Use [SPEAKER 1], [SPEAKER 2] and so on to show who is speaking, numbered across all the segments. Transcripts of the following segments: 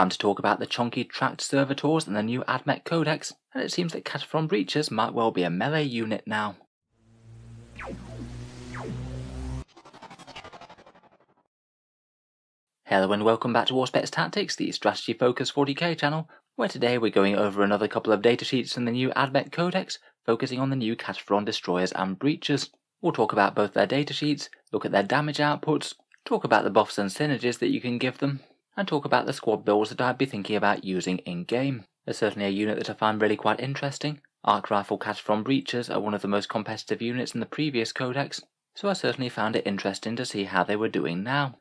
[SPEAKER 1] Time to talk about the chunky tracked servitors and the new AdMech Codex, and it seems that Kataphron Breachers might well be a melee unit now. Hello and welcome back to Auspex Tactics, the strategy focused 40k channel, where today we're going over another couple of datasheets from the new AdMech Codex, focusing on the new Kataphron destroyers and breachers. We'll talk about both their datasheets, look at their damage outputs, talk about the buffs and synergies that you can give them, and talk about the squad builds that I'd be thinking about using in game. There's certainly a unit that I find really quite interesting. Arc Rifle Kataphron Breachers are one of the most competitive units in the previous codex, so I certainly found it interesting to see how they were doing now.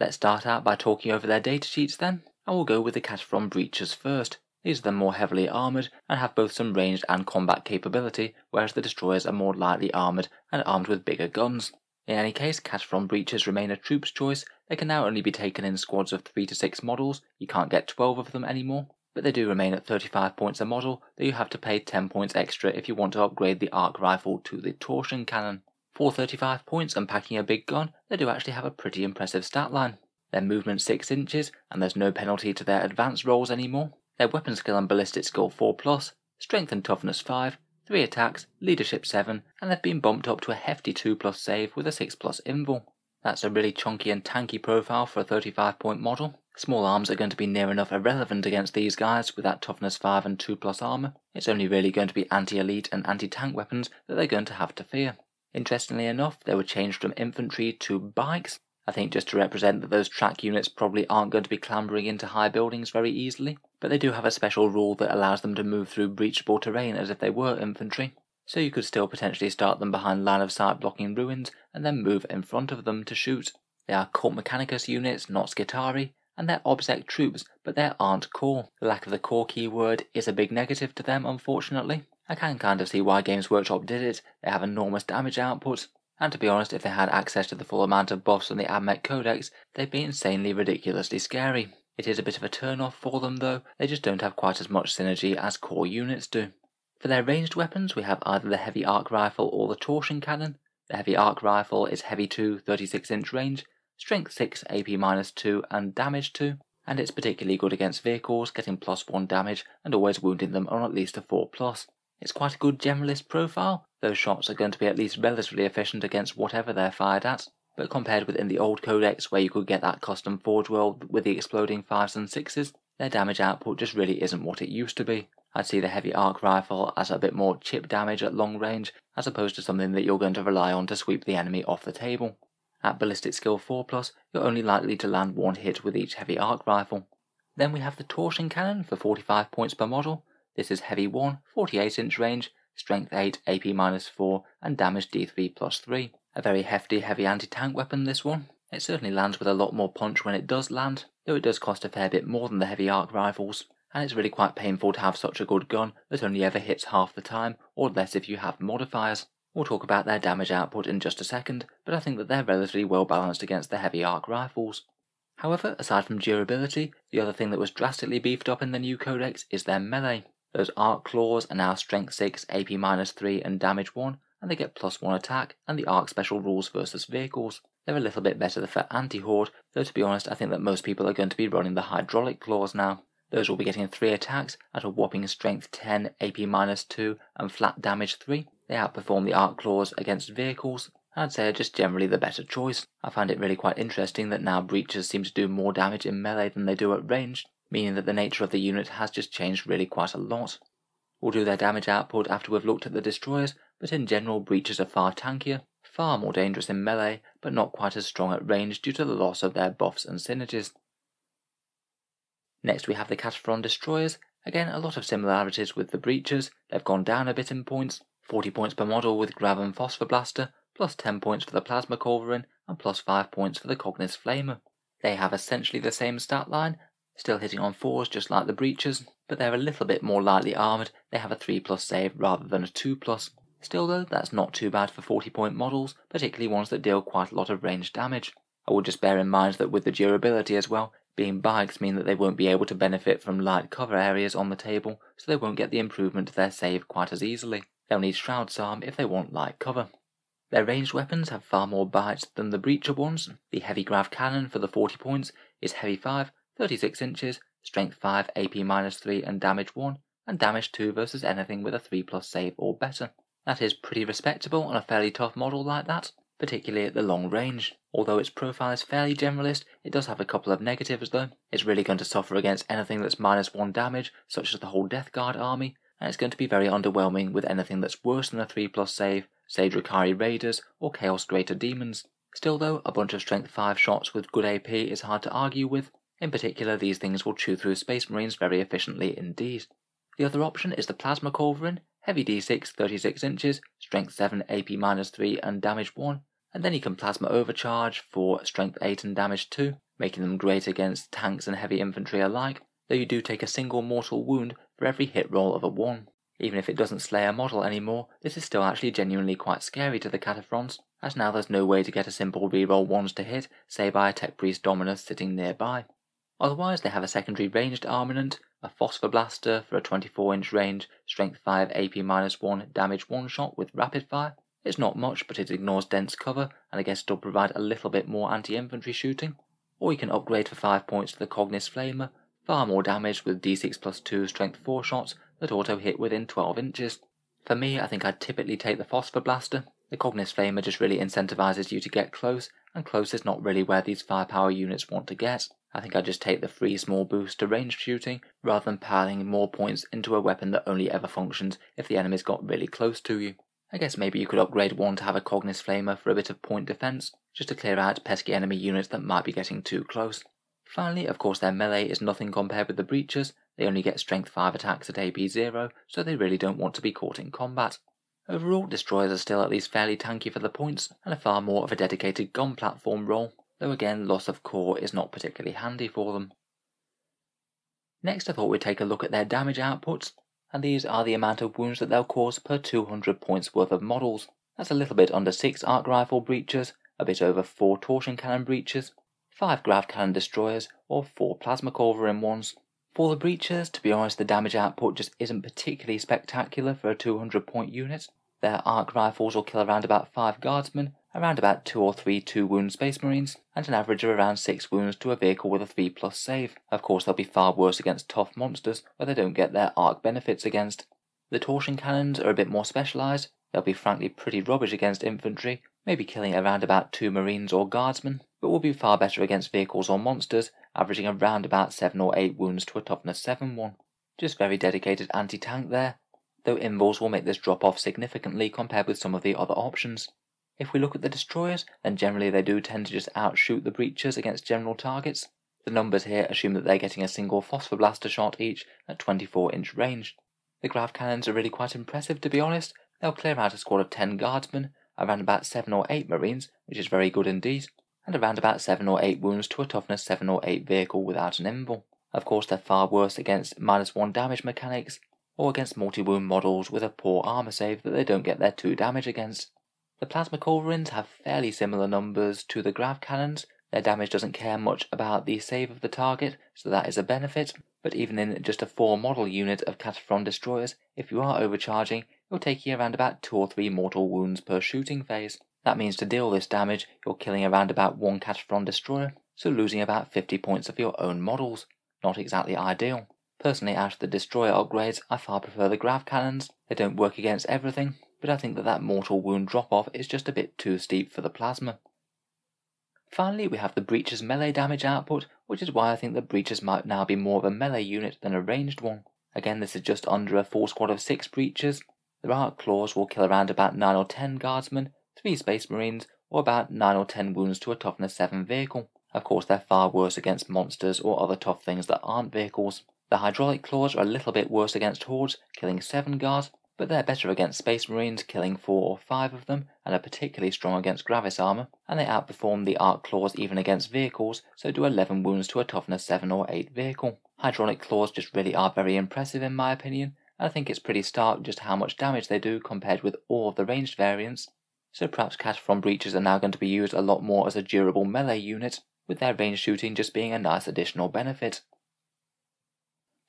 [SPEAKER 1] Let's start out by talking over their datasheets then. I will go with the Kataphron Breachers first. These are the more heavily armoured and have both some ranged and combat capability, whereas the destroyers are more lightly armoured and armed with bigger guns. In any case, Kataphron breachers remain a troop's choice. They can now only be taken in squads of 3 to 6 models, you can't get 12 of them anymore. But they do remain at 35 points a model, though you have to pay 10 points extra if you want to upgrade the arc rifle to the torsion cannon. For 35 points and packing a big gun, they do actually have a pretty impressive stat line. Their movement 6 inches, and there's no penalty to their advanced rolls anymore. Their weapon skill and ballistic skill 4+, plus, strength and toughness 5, 3 attacks, leadership 7, and they've been bumped up to a hefty 2 plus save with a 6 plus invul. That's a really chunky and tanky profile for a 35 point model. Small arms are going to be near enough irrelevant against these guys with that toughness 5 and 2 plus armor. It's only really going to be anti-elite and anti-tank weapons that they're going to have to fear. Interestingly enough, they were changed from infantry to bikes, I think just to represent that those track units probably aren't going to be clambering into high buildings very easily, but they do have a special rule that allows them to move through breachable terrain as if they were infantry, so you could still potentially start them behind line of sight blocking ruins and then move in front of them to shoot. They are Cult Mechanicus units, not Skitarii, and they're OBSEC troops, but they aren't core. The lack of the core keyword is a big negative to them, unfortunately. I can kind of see why Games Workshop did it, they have enormous damage output, and to be honest, if they had access to the full amount of buffs on the AdMech Codex, they'd be insanely ridiculously scary. It is a bit of a turn off for them though, they just don't have quite as much synergy as core units do. For their ranged weapons, we have either the heavy arc rifle or the torsion cannon. The heavy arc rifle is heavy 2, 36 inch range, strength 6, AP minus 2, and damage 2, and it's particularly good against vehicles, getting plus 1 damage and always wounding them on at least a 4 plus. It's quite a good generalist profile. Those shots are going to be at least relatively efficient against whatever they're fired at. But compared with in the old codex where you could get that custom forge world with the exploding 5s and 6s, their damage output just really isn't what it used to be. I'd see the heavy arc rifle as a bit more chip damage at long range, as opposed to something that you're going to rely on to sweep the enemy off the table. At ballistic skill 4 plus, you're only likely to land one hit with each heavy arc rifle. Then we have the torsion cannon for 45 points per model, this is heavy 1, 48 inch range, strength 8, AP minus 4, and damage D3 plus 3. A very hefty heavy anti-tank weapon this one. It certainly lands with a lot more punch when it does land, though it does cost a fair bit more than the heavy arc rifles, and it's really quite painful to have such a good gun that only ever hits half the time, or less if you have modifiers. We'll talk about their damage output in just a second, but I think that they're relatively well balanced against the heavy arc rifles. However, aside from durability, the other thing that was drastically beefed up in the new codex is their melee. Those arc claws are now strength 6, AP minus 3 and damage 1 and they get plus 1 attack and the arc special rules versus vehicles. They're a little bit better for anti-horde, though to be honest I think that most people are going to be running the hydraulic claws now. Those will be getting 3 attacks at a whopping strength 10, AP minus 2 and flat damage 3. They outperform the arc claws against vehicles, I'd say are just generally the better choice. I find it really quite interesting that now breachers seem to do more damage in melee than they do at range, meaning that the nature of the unit has just changed really quite a lot. We'll do their damage output after we've looked at the destroyers, but in general breachers are far tankier, far more dangerous in melee, but not quite as strong at range due to the loss of their buffs and synergies. Next we have the Kataphron destroyers, again a lot of similarities with the breachers, they've gone down a bit in points, 40 points per model with Grav and Phosphor Blaster, plus 10 points for the Plasma Culverin, and plus 5 points for the Cognis Flamer. They have essentially the same stat line, Still hitting on 4s just like the breachers, but they're a little bit more lightly armoured, they have a 3 plus save rather than a 2 plus. Still though, that's not too bad for 40 point models, particularly ones that deal quite a lot of range damage. I would just bear in mind that with the durability as well, being bikes mean that they won't be able to benefit from light cover areas on the table, so they won't get the improvement to their save quite as easily. They'll need Shroud Psalm if they want light cover. Their ranged weapons have far more bites than the breacher ones. The heavy grav cannon for the 40 points is heavy 5, 36 inches, strength 5, AP minus 3 and damage 1, and damage 2 versus anything with a 3 plus save or better. That is pretty respectable on a fairly tough model like that, particularly at the long range. Although its profile is fairly generalist, it does have a couple of negatives though. It's really going to suffer against anything that's minus 1 damage, such as the whole Death Guard army, and it's going to be very underwhelming with anything that's worse than a 3 plus save, say Drukhari Raiders or Chaos Greater Demons. Still though, a bunch of strength 5 shots with good AP is hard to argue with, in particular these things will chew through Space Marines very efficiently indeed. The other option is the Plasma Culverin, heavy d6 36 inches, strength 7 AP minus 3 and damage 1, and then you can Plasma Overcharge for strength 8 and damage 2, making them great against tanks and heavy infantry alike, though you do take a single mortal wound for every hit roll of a 1. Even if it doesn't slay a model anymore, this is still actually genuinely quite scary to the Kataphrons, as now there's no way to get a simple reroll 1s to hit, say by a Tech Priest Dominus sitting nearby. Otherwise, they have a secondary ranged armament, a Phosphor Blaster for a 24 inch range, strength 5 AP minus 1, damage 1 shot with rapid fire. It's not much, but it ignores dense cover, and I guess it'll provide a little bit more anti infantry shooting. Or you can upgrade for 5 points to the Cognis Flamer, far more damage with d6 plus 2 strength 4 shots that auto hit within 12 inches. For me, I think I'd typically take the Phosphor Blaster. The Cognis Flamer just really incentivizes you to get close, and close is not really where these firepower units want to get. I think I'd just take the free small boost to ranged shooting rather than piling more points into a weapon that only ever functions if the enemy's got really close to you. I guess maybe you could upgrade one to have a Cognis Flamer for a bit of point defense, just to clear out pesky enemy units that might be getting too close. Finally, of course, their melee is nothing compared with the Breachers, they only get strength 5 attacks at AP 0, so they really don't want to be caught in combat. Overall, destroyers are still at least fairly tanky for the points, and are far more of a dedicated gun platform role, though again loss of core is not particularly handy for them. Next I thought we'd take a look at their damage outputs, and these are the amount of wounds that they'll cause per 200 points worth of models. That's a little bit under 6 arc rifle breachers, a bit over 4 torsion cannon breachers, 5 grav cannon destroyers, or 4 plasma culverin ones. For the breachers, to be honest, the damage output just isn't particularly spectacular for a 200 point unit. Their arc rifles will kill around about 5 guardsmen, around about 2 or 3 2 wound space marines, and an average of around 6 wounds to a vehicle with a 3 plus save. Of course, they'll be far worse against tough monsters, where they don't get their arc benefits against. The torsion cannons are a bit more specialised, they'll be frankly pretty rubbish against infantry, maybe killing around about 2 marines or guardsmen, but will be far better against vehicles or monsters, averaging around about 7 or 8 wounds to a toughness 7 one. Just very dedicated anti-tank there, though invuls will make this drop off significantly compared with some of the other options. If we look at the destroyers, then generally they do tend to just outshoot the breachers against general targets. The numbers here assume that they're getting a single phosphor blaster shot each at 24 inch range. The grav cannons are really quite impressive to be honest. They'll clear out a squad of 10 guardsmen, around about 7 or 8 marines, which is very good indeed, and around about 7 or 8 wounds to a toughness 7 or 8 vehicle without an invul. Of course they're far worse against minus 1 damage mechanics, or against multi-wound models with a poor armor save that they don't get their 2 damage against. The plasma culverins have fairly similar numbers to the grav cannons. Their damage doesn't care much about the save of the target, so that is a benefit. But even in just a 4 model unit of Kataphron destroyers, if you are overcharging, it will take you around about 2 or 3 mortal wounds per shooting phase. That means to deal this damage, you're killing around about 1 Kataphron destroyer, so losing about 50 points of your own models. Not exactly ideal. Personally, out of the destroyer upgrades, I far prefer the grav cannons. They don't work against everything, but I think that that mortal wound drop-off is just a bit too steep for the plasma. Finally, we have the Breacher's melee damage output, which is why I think the Breachers might now be more of a melee unit than a ranged one. Again, this is just under a full squad of 6 Breachers. The Arc Claws will kill around about 9 or 10 Guardsmen, 3 Space Marines, or about 9 or 10 wounds to a toughness 7 vehicle. Of course, they're far worse against monsters or other tough things that aren't vehicles. The Hydraulic Claws are a little bit worse against hordes, killing 7 guards, but they're better against Space Marines, killing 4 or 5 of them, and are particularly strong against Gravis armor, and they outperform the Arc Claws even against vehicles, so do 11 wounds to a toughness 7 or 8 vehicle. Hydraulic Claws just really are very impressive in my opinion, and I think it's pretty stark just how much damage they do compared with all of the ranged variants, so perhaps Kataphron Breachers are now going to be used a lot more as a durable melee unit, with their range shooting just being a nice additional benefit.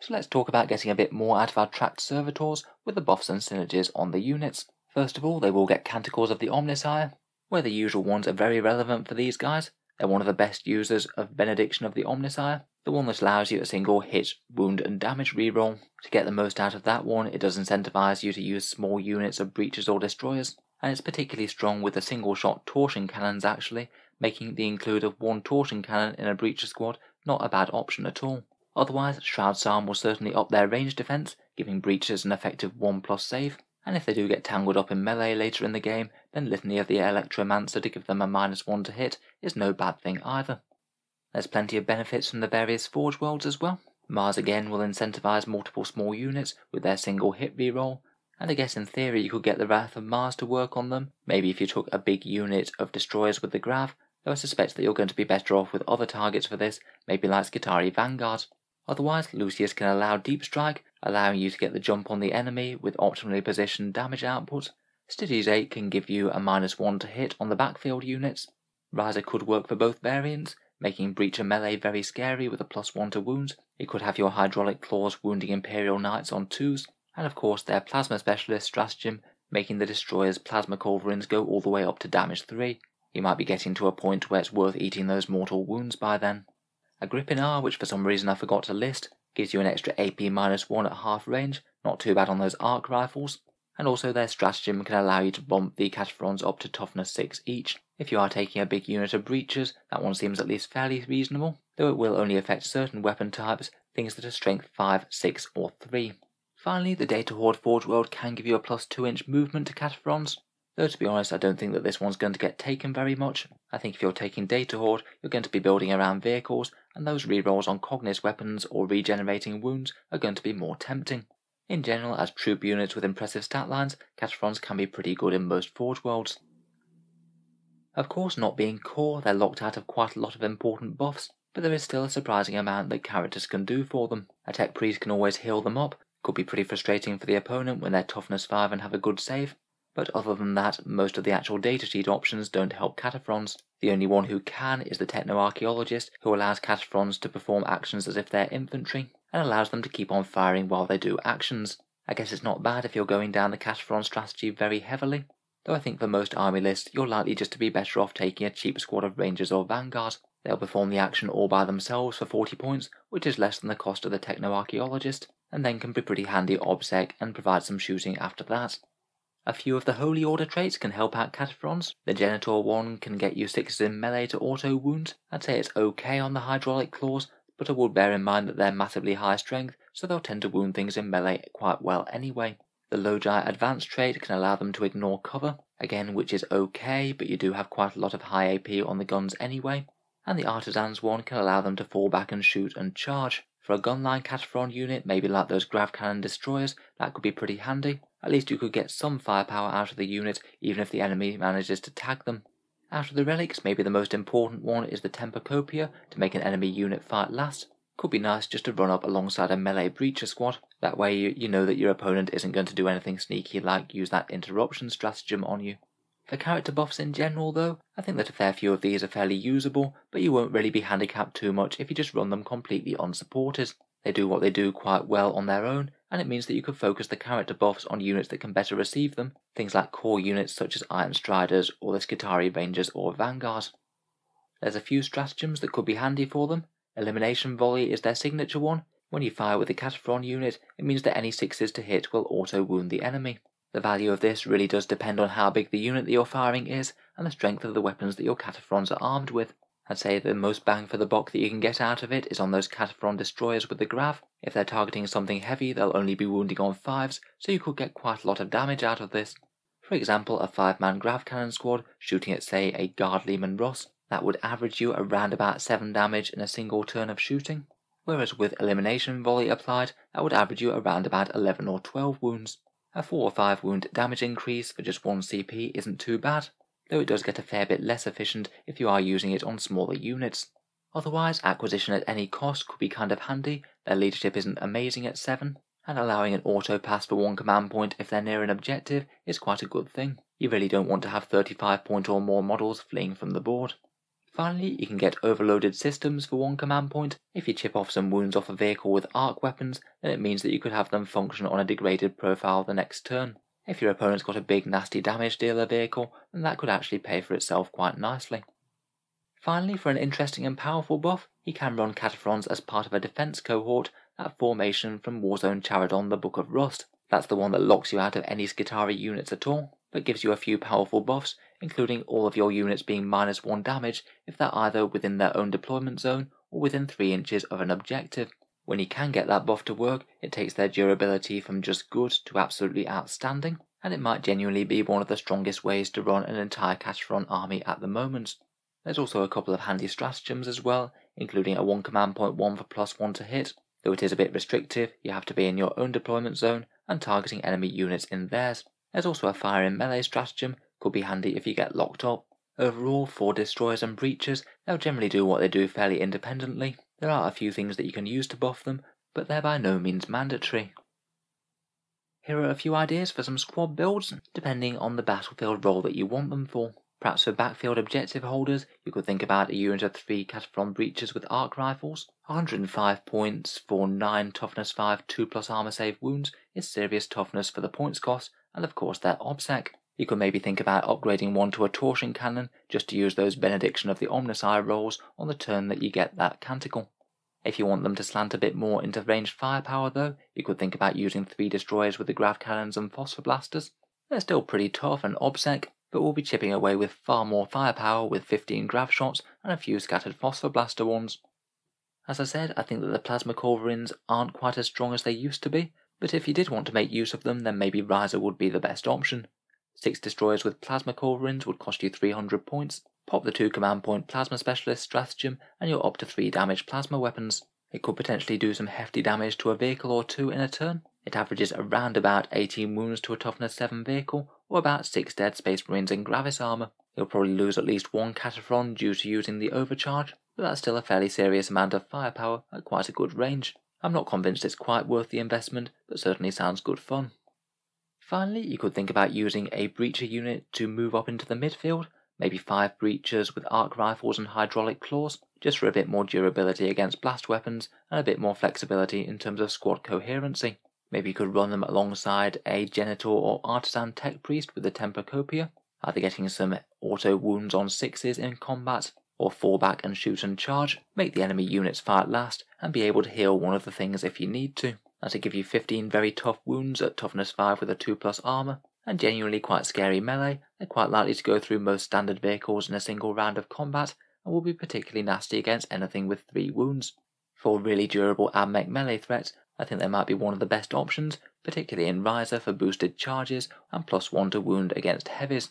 [SPEAKER 1] So let's talk about getting a bit more out of our tracked servitors with the buffs and synergies on the units. First of all, they will get Canticles of the Omnissiah, where the usual ones are very relevant for these guys. They're one of the best users of Benediction of the Omnissiah. the one that allows you a single hit, wound, and damage reroll. To get the most out of that one, it does incentivize you to use small units of breachers or destroyers, and it's particularly strong with the single shot torsion cannons actually, making the include of one torsion cannon in a breacher squad not a bad option at all. Otherwise, Shroud Psalm will certainly up their range defense, giving breachers an effective 1 plus save, and if they do get tangled up in melee later in the game, then Litany of the Electromancer to give them a minus 1 to hit is no bad thing either. There's plenty of benefits from the various Forge worlds as well. Mars again will incentivize multiple small units with their single hit reroll, and I guess in theory you could get the Wrath of Mars to work on them, maybe if you took a big unit of destroyers with the Grav, though I suspect that you're going to be better off with other targets for this, maybe like Skitarii Vanguard. Otherwise, Lucius can allow Deep Strike, allowing you to get the jump on the enemy with optimally positioned damage output. Stygies 8 can give you a minus 1 to hit on the backfield units. Ryza could work for both variants, making Breacher melee very scary with a plus 1 to wounds. It could have your Hydraulic Claws wounding Imperial Knights on 2s, and of course their Plasma Specialist stratagem, making the Destroyer's Plasma Culverins go all the way up to damage 3. You might be getting to a point where it's worth eating those mortal wounds by then. Agrippina, which for some reason I forgot to list, gives you an extra AP minus 1 at half range, not too bad on those arc rifles, and also their stratagem can allow you to bump the Kataphrons up to toughness 6 each. If you are taking a big unit of breachers, that one seems at least fairly reasonable, though it will only affect certain weapon types, things that are strength 5, 6 or 3. Finally, the Data Horde Forge World can give you a plus 2 inch movement to Kataphrons, Though to be honest, I don't think that this one's going to get taken very much. I think if you're taking Data Horde, you're going to be building around vehicles, and those rerolls on Cognis weapons or regenerating wounds are going to be more tempting. In general, as troop units with impressive stat lines, Kataphrons can be pretty good in most Forge worlds. Of course, not being core, they're locked out of quite a lot of important buffs, but there is still a surprising amount that characters can do for them. A Tech Priest can always heal them up, could be pretty frustrating for the opponent when they're toughness 5 and have a good save, but other than that, most of the actual datasheet options don't help Kataphrons. The only one who can is the Techno-Archaeologist, who allows Kataphrons to perform actions as if they're infantry, and allows them to keep on firing while they do actions. I guess it's not bad if you're going down the Kataphron strategy very heavily, though I think for most army lists you're likely just to be better off taking a cheap squad of Rangers or Vanguard. They'll perform the action all by themselves for 40 points, which is less than the cost of the Techno-Archaeologist, and then can be pretty handy OBSEC and provide some shooting after that. A few of the Holy Order traits can help out Kataphrons. The Genitor one can get you 6s in melee to auto wounds. I'd say it's okay on the Hydraulic Claws, but I would bear in mind that they're massively high strength, so they'll tend to wound things in melee quite well anyway. The Logi Advanced trait can allow them to ignore cover, again which is okay, but you do have quite a lot of high AP on the guns anyway. And the Artisans one can allow them to fall back and shoot and charge. For a gunline Kataphron unit, maybe like those Grav Cannon destroyers, that could be pretty handy. At least you could get some firepower out of the unit, even if the enemy manages to tag them. Out of the relics, maybe the most important one is the Tempocopia to make an enemy unit fight last. Could be nice just to run up alongside a melee breacher squad. That way you, you know that your opponent isn't going to do anything sneaky like use that interruption stratagem on you. For character buffs in general though, I think that a fair few of these are fairly usable, but you won't really be handicapped too much if you just run them completely unsupported. They do what they do quite well on their own, and it means that you can focus the character buffs on units that can better receive them, things like core units such as Iron Striders or the Skitarii Rangers or Vanguard. There's a few stratagems that could be handy for them. Elimination Volley is their signature one. When you fire with the Kataphron unit, it means that any sixes to hit will auto wound the enemy. The value of this really does depend on how big the unit that you're firing is and the strength of the weapons that your Kataphrons are armed with. I'd say the most bang for the buck that you can get out of it is on those Kataphron destroyers with the Grav. If they're targeting something heavy, they'll only be wounding on 5s, so you could get quite a lot of damage out of this. For example, a 5-man Grav Cannon squad shooting at say a Guard Leman Russ, that would average you around about 7 damage in a single turn of shooting, whereas with Elimination Volley applied, that would average you around about 11 or 12 wounds. A 4 or 5 wound damage increase for just 1 CP isn't too bad, though it does get a fair bit less efficient if you are using it on smaller units. Otherwise, acquisition at any cost could be kind of handy, their leadership isn't amazing at 7, and allowing an auto pass for one command point if they're near an objective is quite a good thing. You really don't want to have 35 point or more models fleeing from the board. Finally, you can get overloaded systems for one command point. If you chip off some wounds off a vehicle with arc weapons, then it means that you could have them function on a degraded profile the next turn. If your opponent's got a big nasty damage dealer vehicle, then that could actually pay for itself quite nicely. Finally, for an interesting and powerful buff, he can run Kataphrons as part of a defense cohort at formation from Warzone Charadon the Book of Rust. That's the one that locks you out of any Skitarii units at all, but gives you a few powerful buffs, including all of your units being minus 1 damage if they're either within their own deployment zone or within 3 inches of an objective. When you can get that buff to work, it takes their durability from just good to absolutely outstanding, and it might genuinely be one of the strongest ways to run an entire Kataphron army at the moment. There's also a couple of handy stratagems as well, including a 1 command point 1 for plus 1 to hit, though it is a bit restrictive, you have to be in your own deployment zone and targeting enemy units in theirs. There's also a fire in melee stratagem, could be handy if you get locked up. Overall, for destroyers and breachers, they'll generally do what they do fairly independently. There are a few things that you can use to buff them, but they're by no means mandatory. Here are a few ideas for some squad builds, depending on the battlefield role that you want them for. Perhaps for backfield objective holders, you could think about a unit of 3 Kataphron breachers with arc rifles. 105 points for 9 toughness 5 2 plus armor save wounds is serious toughness for the points cost, and of course their obsec. You could maybe think about upgrading one to a torsion cannon just to use those benediction of the Omnissiah rolls on the turn that you get that canticle. If you want them to slant a bit more into ranged firepower though, you could think about using 3 destroyers with the grav cannons and phosphor blasters. They're still pretty tough and obsec, but we'll be chipping away with far more firepower with 15 grav shots and a few scattered phosphor blaster ones. As I said, I think that the plasma culverins aren't quite as strong as they used to be, but if you did want to make use of them, then maybe Ryza would be the best option. Six destroyers with plasma culverins would cost you 300 points, Pop the 2 command point Plasma Specialist stratagem and you're up to 3 damage plasma weapons. It could potentially do some hefty damage to a vehicle or two in a turn. It averages around about 18 wounds to a toughness 7 vehicle, or about 6 dead Space Marines in Gravis armor. You'll probably lose at least one Kataphron due to using the overcharge, but that's still a fairly serious amount of firepower at quite a good range. I'm not convinced it's quite worth the investment, but certainly sounds good fun. Finally, you could think about using a breacher unit to move up into the midfield, maybe 5 breachers with arc rifles and hydraulic claws, just for a bit more durability against blast weapons and a bit more flexibility in terms of squad coherency. Maybe you could run them alongside a Genitor or Artisan Tech Priest with the Tempercopia, either getting some auto wounds on sixes in combat, or fall back and shoot and charge, make the enemy units fight last, and be able to heal one of the things if you need to. That'll give you 15 very tough wounds at toughness 5 with a 2 plus armor, and genuinely quite scary melee, they're quite likely to go through most standard vehicles in a single round of combat, and will be particularly nasty against anything with 3 wounds. For really durable AdMech melee threats, I think they might be one of the best options, particularly in Ryza for boosted charges and plus 1 to wound against heavies.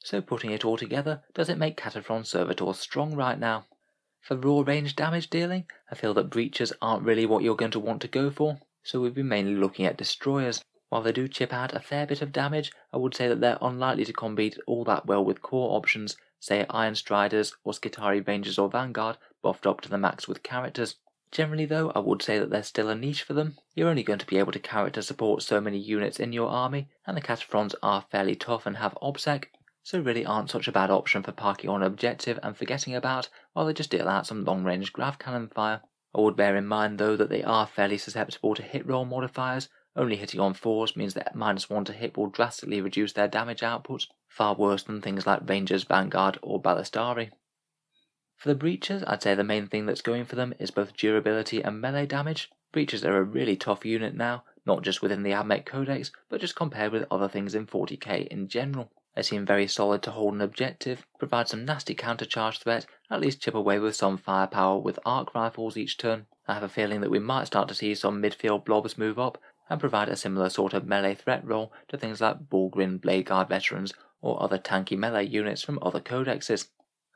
[SPEAKER 1] So putting it all together, does it make Kataphron Servitors strong right now? For raw range damage dealing, I feel that breachers aren't really what you're going to want to go for, so we'll be mainly looking at destroyers. While they do chip out a fair bit of damage, I would say that they're unlikely to compete all that well with core options, say Iron Striders or Skitarii Rangers or Vanguard, buffed up to the max with characters. Generally though, I would say that there's still a niche for them. You're only going to be able to character support so many units in your army, and the Kataphrons are fairly tough and have obsec, so really aren't such a bad option for parking on objective and forgetting about, while they just deal out some long range grav cannon fire. I would bear in mind though that they are fairly susceptible to hit roll modifiers, only hitting on 4s means that minus 1 to hit will drastically reduce their damage output, far worse than things like Rangers, Vanguard, or Ballistarii. For the Breachers, I'd say the main thing that's going for them is both durability and melee damage. Breachers are a really tough unit now, not just within the AdMech Codex, but just compared with other things in 40k in general. They seem very solid to hold an objective, provide some nasty countercharge threat, at least chip away with some firepower with arc rifles each turn. I have a feeling that we might start to see some midfield blobs move up, and provide a similar sort of melee threat role to things like Bullgryn Blade Guard veterans or other tanky melee units from other codexes.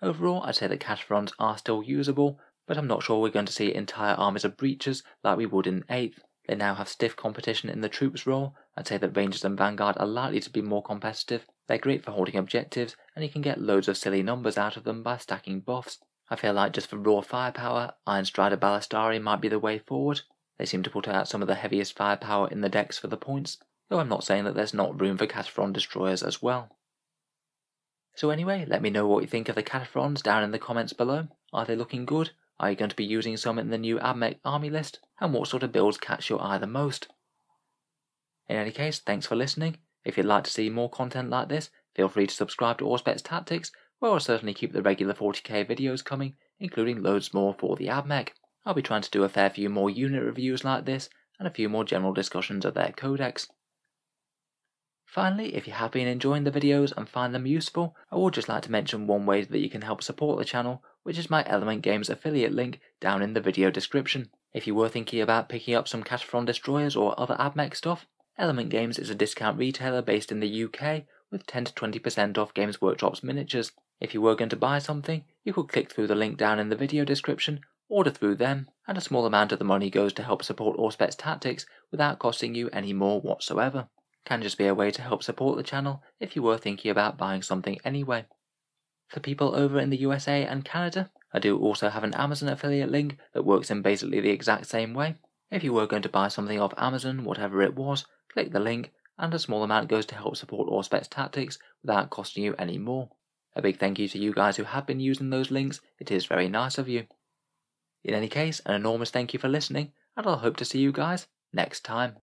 [SPEAKER 1] Overall, I'd say that Kataphrons are still usable, but I'm not sure we're going to see entire armies of breachers like we would in 8th. They now have stiff competition in the troops role. I'd say that Rangers and Vanguard are likely to be more competitive. They're great for holding objectives, and you can get loads of silly numbers out of them by stacking buffs. I feel like just for raw firepower, Iron Strider Ballistarii might be the way forward. They seem to put out some of the heaviest firepower in the decks for the points, though I'm not saying that there's not room for Kataphron destroyers as well. So anyway, let me know what you think of the Kataphrons down in the comments below. Are they looking good? Are you going to be using some in the new AdMech army list? And what sort of builds catch your eye the most? In any case, thanks for listening. If you'd like to see more content like this, feel free to subscribe to Auspex Tactics, where I'll certainly keep the regular 40k videos coming, including loads more for the AdMech. I'll be trying to do a fair few more unit reviews like this, and a few more general discussions of their codex. Finally, if you have been enjoying the videos and find them useful, I would just like to mention one way that you can help support the channel, which is my Element Games affiliate link down in the video description. If you were thinking about picking up some Kataphron destroyers or other AdMech stuff, Element Games is a discount retailer based in the UK with 10 to 20% off Games Workshop's miniatures. If you were going to buy something, you could click through the link down in the video description, order through them, and a small amount of the money goes to help support Auspex Tactics without costing you any more whatsoever. Can just be a way to help support the channel if you were thinking about buying something anyway. For people over in the USA and Canada, I do also have an Amazon affiliate link that works in basically the exact same way. If you were going to buy something off Amazon, whatever it was, click the link and a small amount goes to help support Auspex Tactics without costing you any more. A big thank you to you guys who have been using those links, it is very nice of you. In any case, an enormous thank you for listening, and I'll hope to see you guys next time.